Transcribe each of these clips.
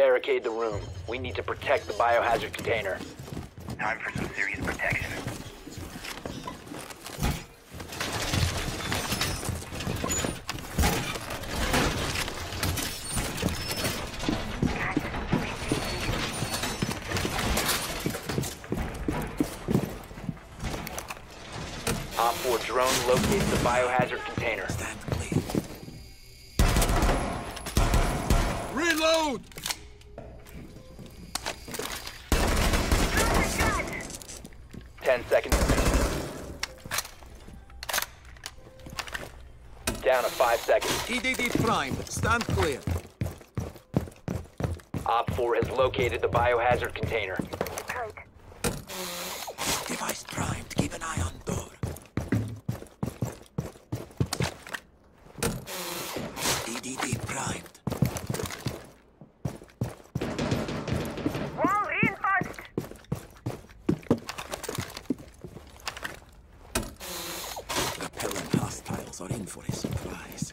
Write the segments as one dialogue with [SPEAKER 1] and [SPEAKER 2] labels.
[SPEAKER 1] barricade the room. We need to protect the biohazard container.
[SPEAKER 2] Time for some serious protection.
[SPEAKER 1] Op 4 drone locates the biohazard container.
[SPEAKER 3] Stand clear. Reload!
[SPEAKER 1] Ten seconds. Down to five seconds.
[SPEAKER 3] EDD Prime, Stand clear.
[SPEAKER 1] Op 4 has located the biohazard container.
[SPEAKER 3] Device primed. Keep an eye on door. EDD primed.
[SPEAKER 4] Wall reinforced.
[SPEAKER 3] Repellent hostiles are in for a surprise.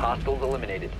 [SPEAKER 1] Hostiles eliminated.